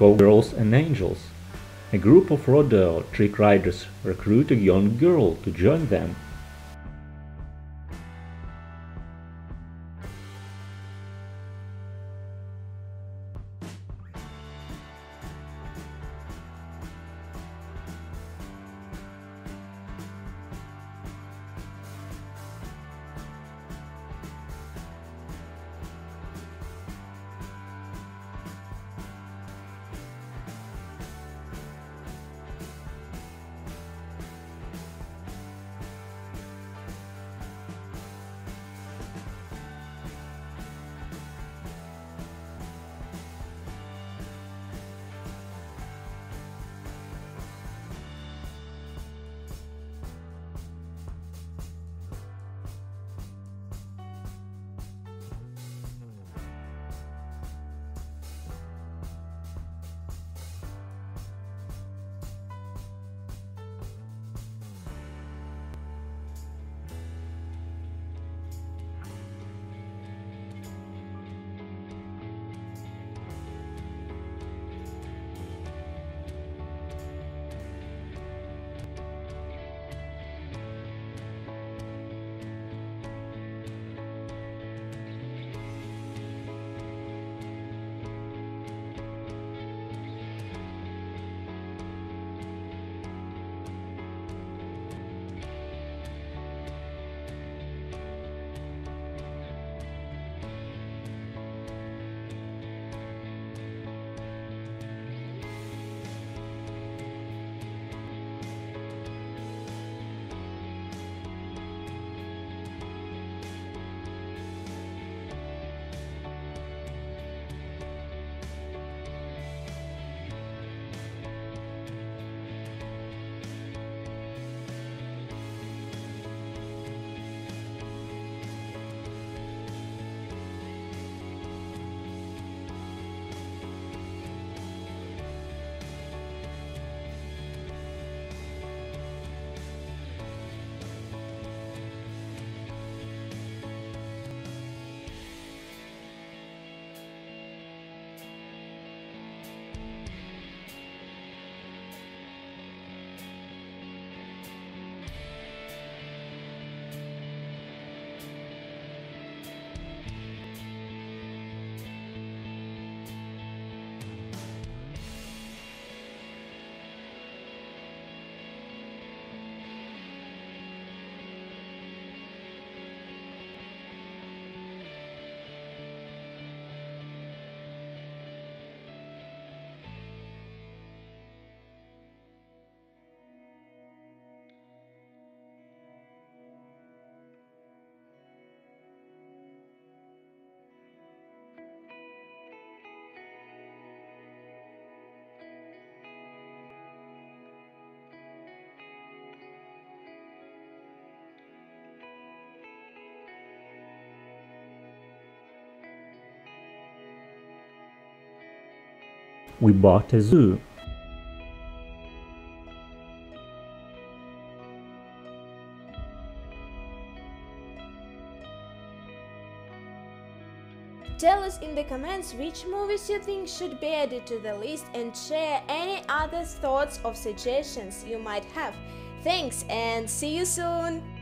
Cowgirls and Angels. A group of rodeo trick riders recruit a young girl to join them. We bought a zoo. Tell us in the comments which movies you think should be added to the list and share any other thoughts or suggestions you might have. Thanks and see you soon!